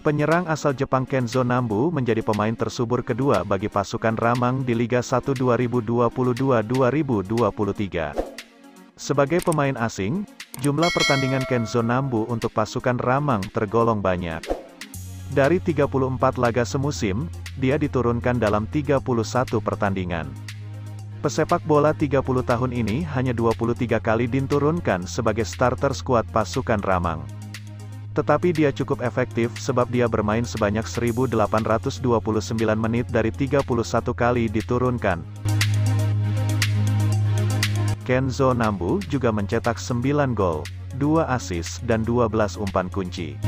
Penyerang asal Jepang Kenzo Nambu menjadi pemain tersubur kedua bagi pasukan Ramang di Liga 1 2022-2023. Sebagai pemain asing, jumlah pertandingan Kenzo Nambu untuk pasukan Ramang tergolong banyak. Dari 34 laga semusim, dia diturunkan dalam 31 pertandingan. Pesepak bola 30 tahun ini hanya 23 kali diturunkan sebagai starter skuad pasukan Ramang. Tetapi dia cukup efektif sebab dia bermain sebanyak 1829 menit dari 31 kali diturunkan. Kenzo Nambu juga mencetak 9 gol, 2 assist dan 12 umpan kunci.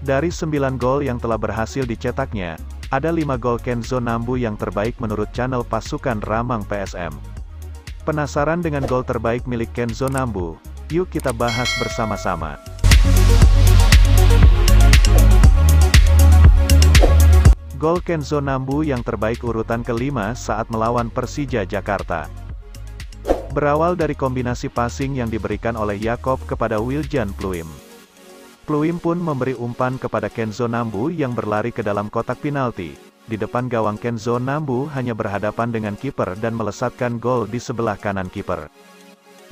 Dari 9 gol yang telah berhasil dicetaknya, ada 5 gol Kenzo Nambu yang terbaik menurut channel pasukan Ramang PSM. Penasaran dengan gol terbaik milik Kenzo Nambu? Yuk kita bahas bersama-sama. Gol Kenzo Nambu yang terbaik urutan kelima saat melawan Persija Jakarta. Berawal dari kombinasi passing yang diberikan oleh Yakob kepada Wiljan Pluim. Pluim pun memberi umpan kepada Kenzo Nambu yang berlari ke dalam kotak penalti. Di depan gawang Kenzo Nambu hanya berhadapan dengan kiper dan melesatkan gol di sebelah kanan kiper.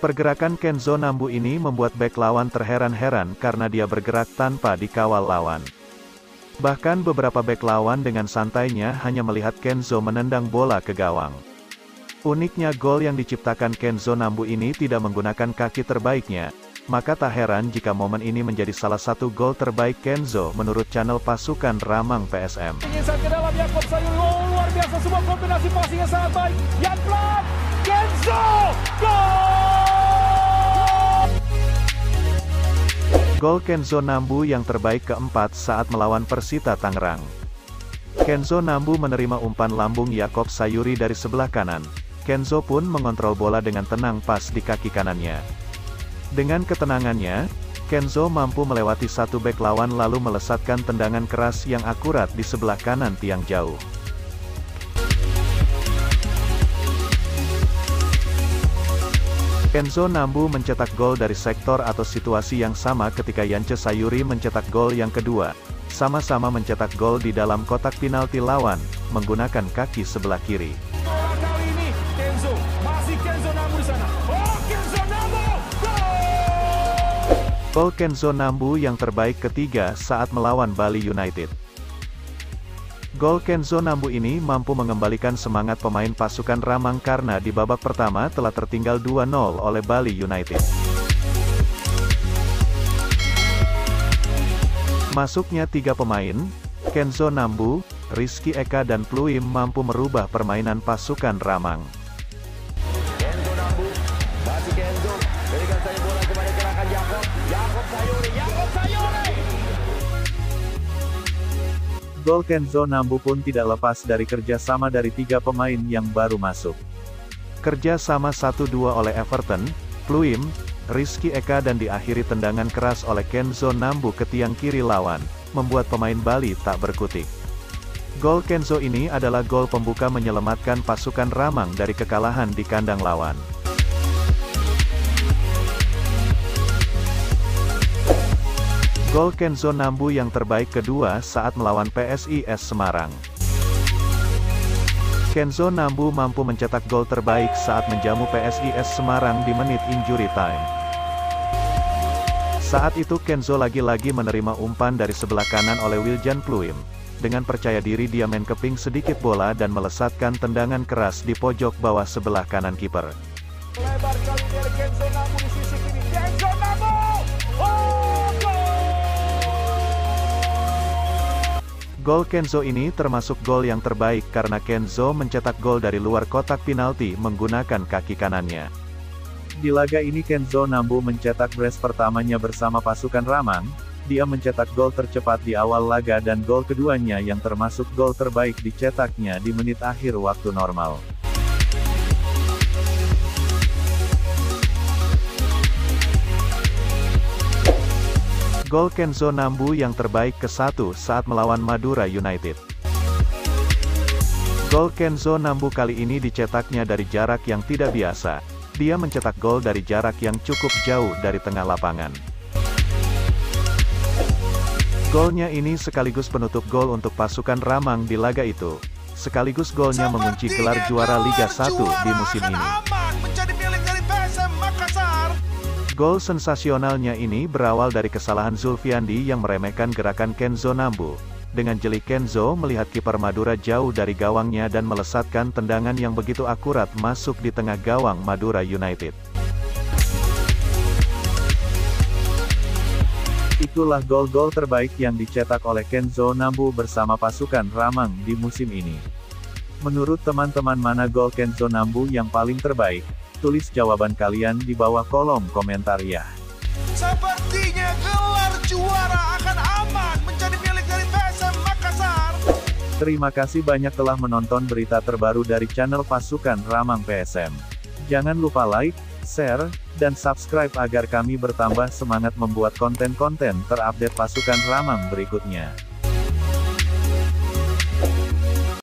Pergerakan Kenzo Nambu ini membuat bek lawan terheran-heran karena dia bergerak tanpa dikawal lawan. Bahkan beberapa bek lawan dengan santainya hanya melihat Kenzo menendang bola ke gawang. Uniknya gol yang diciptakan Kenzo Nambu ini tidak menggunakan kaki terbaiknya, maka tak heran jika momen ini menjadi salah satu gol terbaik Kenzo menurut channel pasukan Ramang PSM. Gol Kenzo Nambu yang terbaik keempat saat melawan Persita Tangerang. Kenzo Nambu menerima umpan lambung Yakob Sayuri dari sebelah kanan. Kenzo pun mengontrol bola dengan tenang pas di kaki kanannya. Dengan ketenangannya, Kenzo mampu melewati satu bek lawan lalu melesatkan tendangan keras yang akurat di sebelah kanan tiang jauh. Kenzo Nambu mencetak gol dari sektor atau situasi yang sama ketika Yance Sayuri mencetak gol yang kedua, sama-sama mencetak gol di dalam kotak penalti lawan, menggunakan kaki sebelah kiri. Gol Kenzo Nambu yang terbaik ketiga saat melawan Bali United. Gol Kenzo Nambu ini mampu mengembalikan semangat pemain pasukan Ramang karena di babak pertama telah tertinggal 2-0 oleh Bali United. Masuknya tiga pemain, Kenzo Nambu, Rizky Eka dan Pluim mampu merubah permainan pasukan Ramang. Gol Kenzo Nambu pun tidak lepas dari kerja sama dari tiga pemain yang baru masuk. Kerja sama 1-2 oleh Everton, Pluim, Rizky Eka dan diakhiri tendangan keras oleh Kenzo Nambu ke tiang kiri lawan, membuat pemain Bali tak berkutik. Gol Kenzo ini adalah gol pembuka menyelamatkan pasukan Ramang dari kekalahan di kandang lawan. Gol Kenzo Nambu yang terbaik kedua saat melawan PSIS Semarang. Kenzo Nambu mampu mencetak gol terbaik saat menjamu PSIS Semarang di menit injury time. Saat itu Kenzo lagi-lagi menerima umpan dari sebelah kanan oleh Wiljan Pluim. Dengan percaya diri dia main keping sedikit bola dan melesatkan tendangan keras di pojok bawah sebelah kanan kiper. Lebar ini Kenzo Nambu di sisi kiri. Kenzo Nambu! Gol Kenzo ini termasuk gol yang terbaik karena Kenzo mencetak gol dari luar kotak penalti menggunakan kaki kanannya. Di laga ini Kenzo Nambu mencetak brace pertamanya bersama pasukan Ramang, dia mencetak gol tercepat di awal laga dan gol keduanya yang termasuk gol terbaik dicetaknya di menit akhir waktu normal. Gol Kenzo Nambu yang terbaik ke-1 saat melawan Madura United. Gol Kenzo Nambu kali ini dicetaknya dari jarak yang tidak biasa. Dia mencetak gol dari jarak yang cukup jauh dari tengah lapangan. Golnya ini sekaligus penutup gol untuk pasukan Ramang di laga itu. Sekaligus golnya mengunci gelar juara Liga 1 di musim ini. Gol sensasionalnya ini berawal dari kesalahan Zulfiandi yang meremehkan gerakan Kenzo Nambu. Dengan jeli Kenzo melihat kiper Madura jauh dari gawangnya dan melesatkan tendangan yang begitu akurat masuk di tengah gawang Madura United. Itulah gol-gol terbaik yang dicetak oleh Kenzo Nambu bersama pasukan Ramang di musim ini. Menurut teman-teman mana gol Kenzo Nambu yang paling terbaik? Tulis jawaban kalian di bawah kolom komentar ya. Sepertinya gelar juara akan aman menjadi milik dari PSM Makassar. Terima kasih banyak telah menonton berita terbaru dari channel pasukan Ramang PSM. Jangan lupa like, share, dan subscribe agar kami bertambah semangat membuat konten-konten terupdate pasukan Ramang berikutnya.